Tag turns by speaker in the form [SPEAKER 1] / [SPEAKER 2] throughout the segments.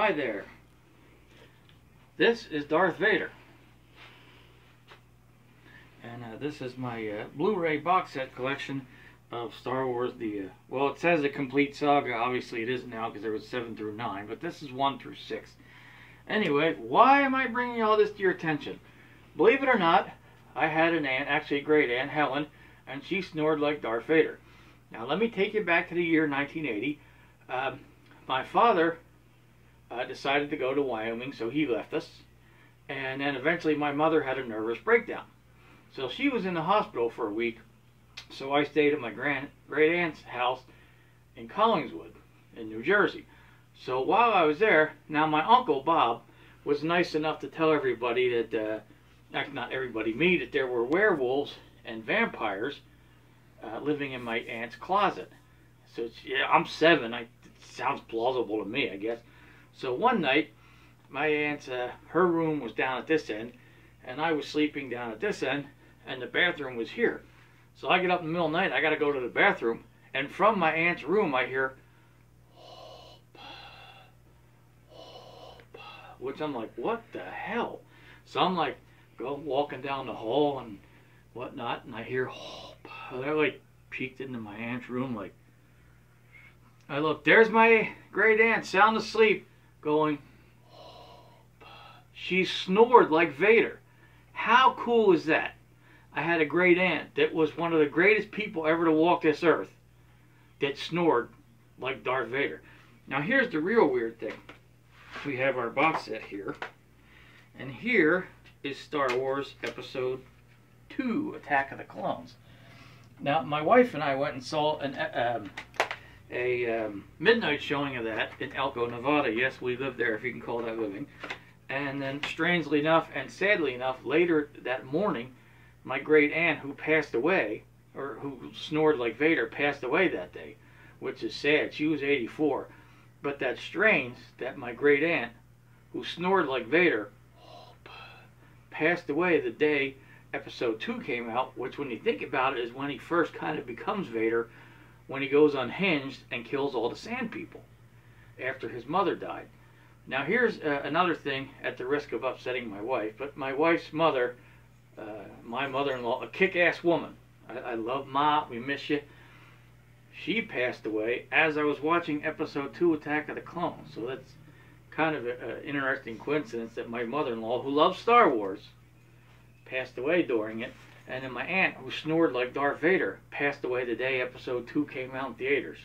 [SPEAKER 1] Hi there. This is Darth Vader. And uh, this is my uh, Blu-ray box set collection of Star Wars. The uh, well, it says a complete saga. Obviously, it isn't now because there was seven through nine, but this is one through six. Anyway, why am I bringing all this to your attention? Believe it or not, I had an aunt, actually a great aunt, Helen, and she snored like Darth Vader. Now, let me take you back to the year 1980. Um, my father uh, decided to go to Wyoming, so he left us. And then eventually my mother had a nervous breakdown. So she was in the hospital for a week. So I stayed at my grand, great aunt's house in Collingswood, in New Jersey. So while I was there, now my uncle Bob was nice enough to tell everybody that, uh, not everybody, me, that there were werewolves and vampires uh, living in my aunt's closet. So yeah, I'm seven. I, it sounds plausible to me, I guess. So one night, my aunt's uh, her room was down at this end, and I was sleeping down at this end, and the bathroom was here. So I get up in the middle of the night. I got to go to the bathroom, and from my aunt's room, I hear, which I'm like, what the hell? So I'm like, go walking down the hall and whatnot, and I hear, I like peeked into my aunt's room, like, I look, there's my great aunt, sound asleep going, she snored like Vader. How cool is that? I had a great aunt that was one of the greatest people ever to walk this earth that snored like Darth Vader. Now here's the real weird thing. We have our box set here. And here is Star Wars Episode 2, Attack of the Clones. Now, my wife and I went and saw an, um, a um, midnight showing of that in Elko, Nevada. Yes, we lived there, if you can call that living. And then, strangely enough, and sadly enough, later that morning, my great aunt, who passed away, or who snored like Vader, passed away that day, which is sad. She was 84. But that's strange that my great aunt, who snored like Vader, passed away the day episode 2 came out, which, when you think about it, is when he first kind of becomes Vader when he goes unhinged and kills all the sand people after his mother died. Now, here's uh, another thing at the risk of upsetting my wife, but my wife's mother, uh, my mother in law, a kick ass woman. I, I love Ma, we miss you. She passed away as I was watching episode 2 Attack of the Clones. So that's kind of an interesting coincidence that my mother in law, who loves Star Wars, passed away during it. And then my aunt, who snored like Darth Vader, passed away the day episode 2 came out in theaters.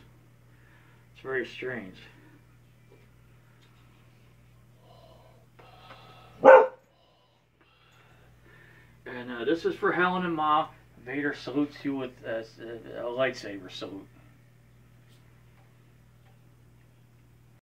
[SPEAKER 1] It's very strange. And uh, this is for Helen and Ma. Vader salutes you with uh, a lightsaber salute.